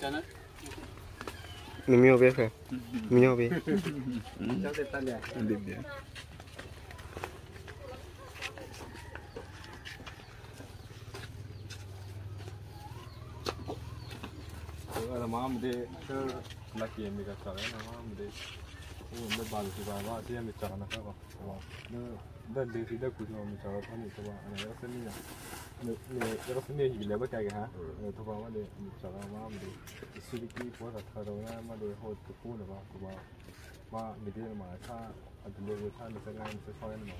Kanan. Mimi obe fe. Mimi obe. Jauh depan dia. Adib dia. Tamam de şöyle laki yemek atar. Tamam de. Bu ne balık var var diye mi çağırmak var. Ne ben de bir de kucağımı çağırıp hani tabii. Hani ya sen ya. 네, 네, 이렇게 내 힘을 내보자게 하. 네, 두 번만에 제가 마음도 수비기 보다 타로나 마도 호트 보는 거 그거 마 미들 마차 아들로 차 내가 이제 서는 거.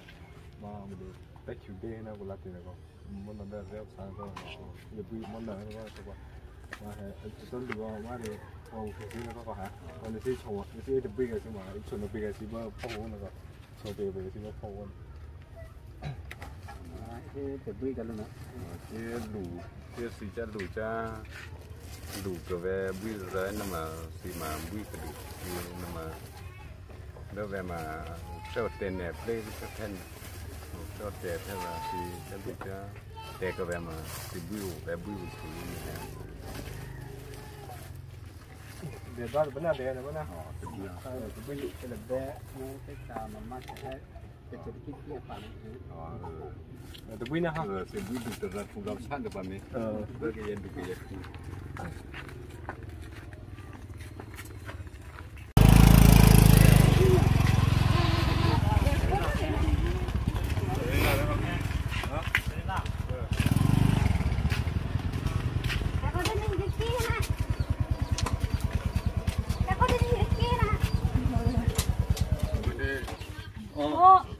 마 아무도 백큐 데이나 골라티는 거. 뭔가 내가 내가 사는 거. 이제 부이 뭔가 하는 거 그 거. 마 해. 일단 그거 말이 어 그거는 그거 하. 근데 제 저거 이제 부이가 좀 와. 이쪽은 부이가 지금 보고 오는 거. 저 부이가 지금 보고 오는 거. Cái từ bây giờ luôn á Cái đủ cái sự cha đủ cha đủ cái về bui rồi nó mà sự mà bui cái đủ nó mà đó về mà cho tiền này play cái pen cho tiền thế là thì cái đủ cha để cái về mà sự bui về bui thì như thế để đó là vấn đề là vấn đề họ tự bui cái là bé cái tàu mà mắt cái ਤੇ ਚੜ ਕੇ ਕੀ ਆਪਾਂ ਨੂੰ ਆ ਤੇ ਬੁਈ ਨਾ ਹਾਂ ਸੇ ਬੁਈ ਦੀ ਤਰ੍ਹਾਂ ਫੁਗਾ ਛੰਡ ਪਾ ਮੈਂ ਬਰ ਕੇ ਜੰਦ ਕੇ ਜੱਤੀ Oh.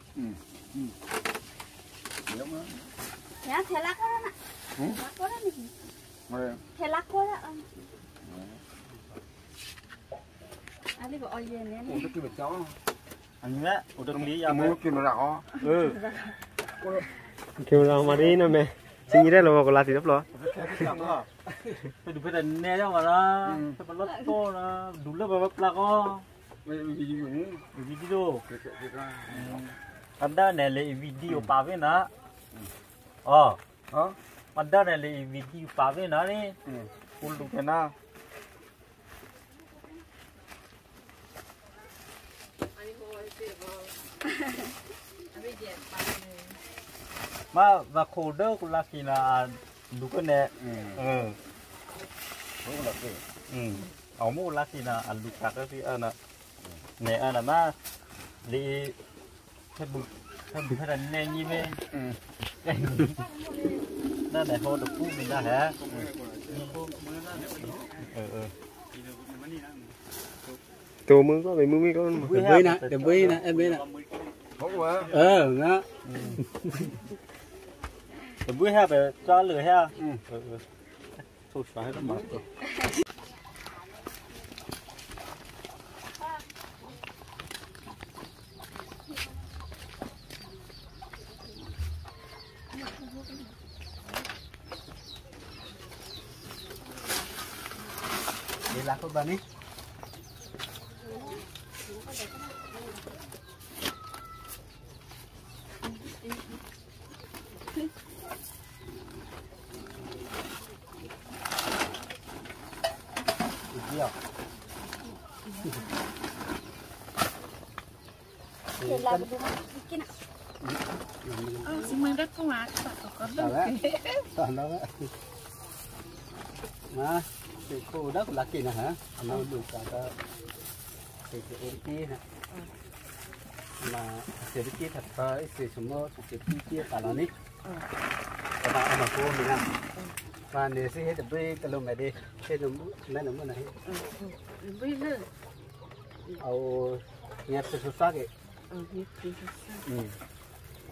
Ya, Ừ. Thế là con ạ mà Thế là con ạ À, đi gọi gì nè Ủa, cái bịch chó Anh á, ủa tôi nghĩ cái mua kia nó rõ Ừ Kêu nào mà đi nè mẹ Xin như thế là có là thì đắp lo Phải đủ phải đần nè cho mà nó Phải mà lót to nó đủ lớp vào bắp là có vì vì những Video cái cái cái Anda lấy video pa với nó Ờ hả Anda nè lấy video pa với nó đi Ừ. Ủa đủ cái nào mà và khổ đỡ cũng là khi là đủ cái nè ừ đúng là cái ừ ở mua là khi là ăn lục cắt cái ăn à nè ăn là mà li bụng thay là nè như ừ đó là hồ được phú mình đã hả ừ ừ Tô mưa có vậy mưa mới có bơi ha. nè để bơi nè em bơi nè. Ờ nó. Để bữa ha phải cho lửa ha Ừ. ừ ừ. Thôi phải nó mở rồi để lạc con bà đi Thế là đi kia Ờ, xin mời đất không ạ, có đâu. toàn đó á mà cô đất là kỳ nè hả? Nó được cả cái cái cái ôn kia nè. Mà cái cái thật phải cái số mơ cái cái kia cả là nít các bạn mà cô mình ăn và nếu sẽ hết bơi cái lồng này đi thế nó nó mới này. Giờ, au nhặt cái số xác ấy ờ, ừ đủ si tê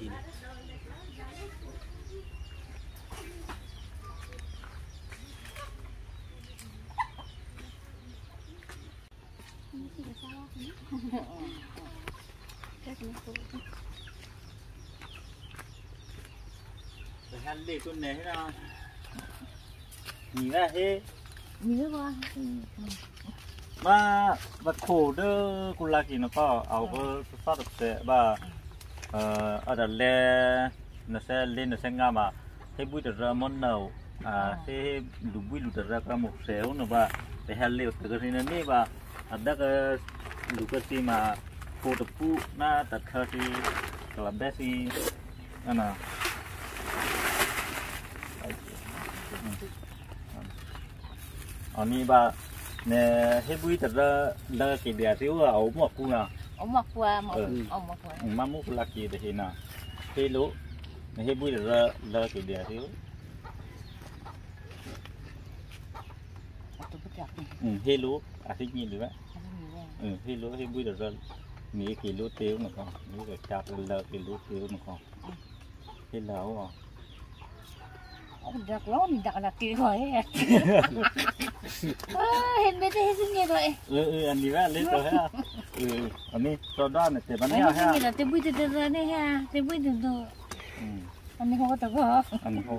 tin phải hăn để con né ra nhìn ra thế. Nhìn ra mà vật khổ đơ cũng là khi nó có ảo vơ phát được sẽ và Ờ, ở đó le nó sẽ lên nó sẽ ngang mà. Thấy bụi được ra món nào à ờ. thế đủ bụi được ra cả một xéo nữa và để hạt liệu từ cái này nè và ở đó cái đủ cái gì mà cô tập phụ na tập thơ thì làm bé ờ, thì anh nào, anh nè hết bụi được ra là cái bia rượu ở một cung nào? ông mặc qua mà ông mặc qua mà mua là kia thì hình à thế lũ này hết bụi là là cái địa thiếu. Ừ hết lũ. À thích nhìn được vậy ừ hết lũ hết bụi là mấy cái lũ tiêu mà con mấy cái chặt là cái lũ tiêu mà con hết lão à Dak lawan dak nak kiri kau eh. Hen bete hesin ni kau eh. Eh eh ani wel itu ya. Eh ani soda ni teban ya ya. Ani tebu itu tu ni ya, tebu itu tu. Ani kau không kau. Ani kau.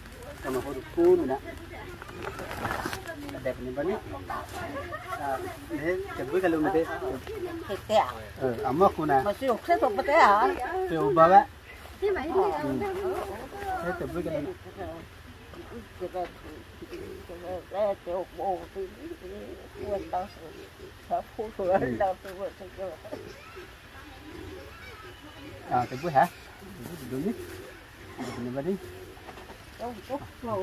cái cô nữa nè. Đẹp như vậy. À, thế chụp với cái lưng này đi. thiệt tệ Ờ, ấm cô nè. mà siêu thế thuộc thế hả Tiểu bà bác. thế Thế cái vừa tôi vừa À, chụp với hả? Đúng. Chụp như vậy đi đâu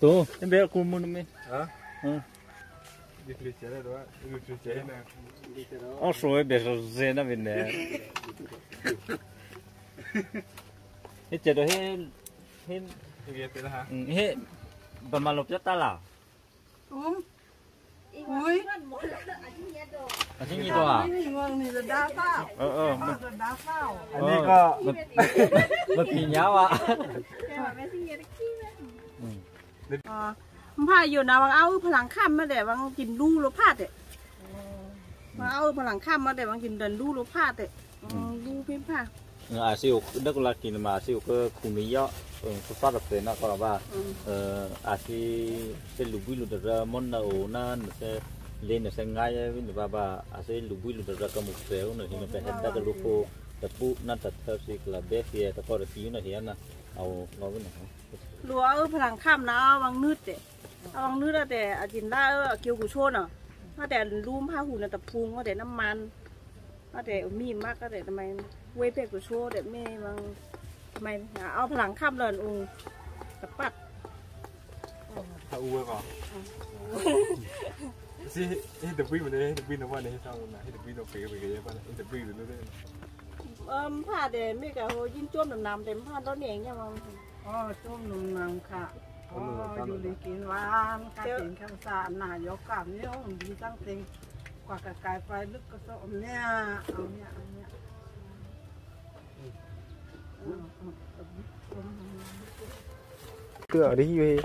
tu em bé cùng mình mi ông số em bé rồi dễ nó bên này hết chết rồi hết hết hết bầm mà lột chết ta là đúng อุ้ยอันที่นี่ตัวอะไม่มีเมือะด่ออเออมันจะด่เอันนี้ก็มันมันปีนี้วะอ๋อมันพาอยู่นะวังเอาพลังข้ามมาแต่วังกินดูรสพาดเด็ดมาเอาพลังข้ามมาแต่วังกินเดินดูรสพาดเด็ดดูเพิ่มผ้าอาซิวดักลากินมาซิวก็คุมนี้เยอะ susah lah sih nak kalau bah asih selubui lu dera mon na onan se lain se ngai win baba asih lubui lu dera kamu seu na hima pehenda ke lupo tapu na tatar si kala beh ya tapor si na hiya na au ngawi na รัวเออพลังข้ามนะวังนืดแต่วังนืดแต่อาจินได้เออเกียวกูโชนอะถ้าแต่รูมผ้าหุ่นแต่พุงก็แต่น้ำมันถ้าแต่มีมากก็แต่ทำไมเว้ยเป็กกูโชแต่ไม่บาง ไมเอาพลังข้ามเลยองตะปัดถ้าอู้ไว้ก่อนสิเฮ้ยแต่วิ่งมันเลยเฮ้ยแต่วิ่งนะว่าเนี่ยเท่านั้นเฮ้ยแต่วิ่งเราเป๋ไปกันเยอะป่ะเฮ้ยแต่วิ่งเรื่อยเอิ่มผ้าแต่ไม่กับโหยิ่งจ้วมดำๆแต่ผ้าต้นเองเนี่ยมันอ๋อจุ่มนุ่มนำค่ะอ๋ออยู่ในกินหวานกาเป็นข้าวสารนายกกับเนี่ยดีจังเต็งกว่ากระกายไปลึกก็สมเนี่ยเอาเนี่ยเอาเนี่ย cứ ở đi về.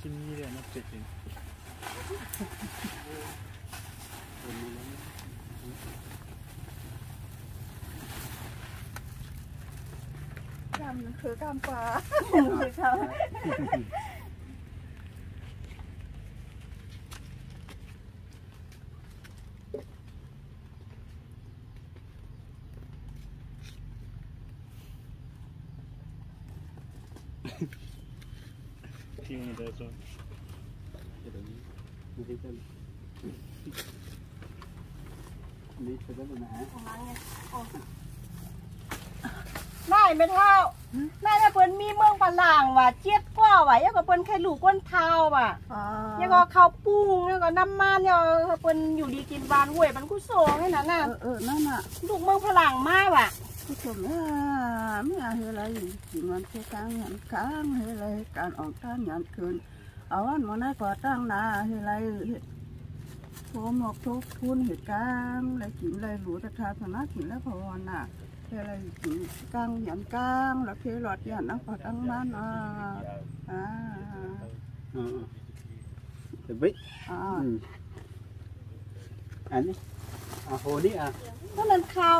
ไม่ใช่มีเลยน ะเจ็ด กำคือกำปลาคือเขา ที่มันจะส่วน นี่คือได้ไหม นายไม่เท่านายเปิ้นมีเมืองปลาง ผู้ชมนะไม่อาเหอะไรจีมันเที่ยงยันกลางเหอะไรการออกต้านยันคืนเอาวันมองได้ก่อตั้งนาเหอะไรโฟมออกทุกทุนเหตุกลางไรจีนไรหลูตะทาพนักจีนและพวน่ะอะไรจีนกลางยันกลางแล้วเคหลอดยันนักก่อตั้งบ้านอ่าอ่าอเดี๋ยวไปอ่าอันนี้อะโหนี่อะนั่นข้าว